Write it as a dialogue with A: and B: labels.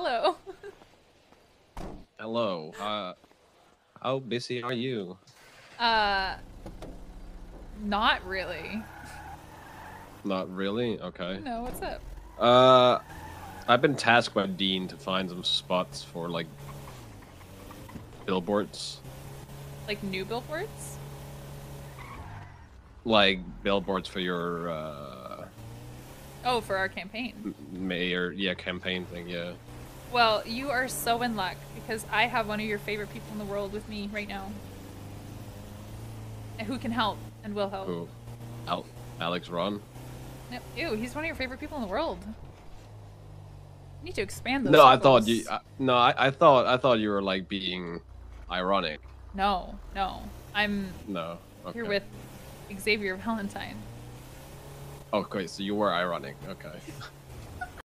A: Hello.
B: Hello. Uh, how busy are you?
A: Uh, not really.
B: Not really. Okay.
A: No, what's up?
B: Uh, I've been tasked by Dean to find some spots for like billboards,
A: Like new billboards?
B: like billboards for your uh,
A: Oh, for our campaign.
B: mayor, yeah, campaign thing, yeah.
A: Well, you are so in luck because I have one of your favorite people in the world with me right now. And Who can help and will help.
B: Who? Al- Alex Ron.
A: No, Ew, he's one of your favorite people in the world. You need to expand those.
B: No, I thought
A: circles.
B: you. I, no, I, I thought I thought you were like being ironic.
A: No, no. I'm
B: No. Okay.
A: here with Xavier Valentine.
B: Oh, okay, so you were ironic. Okay.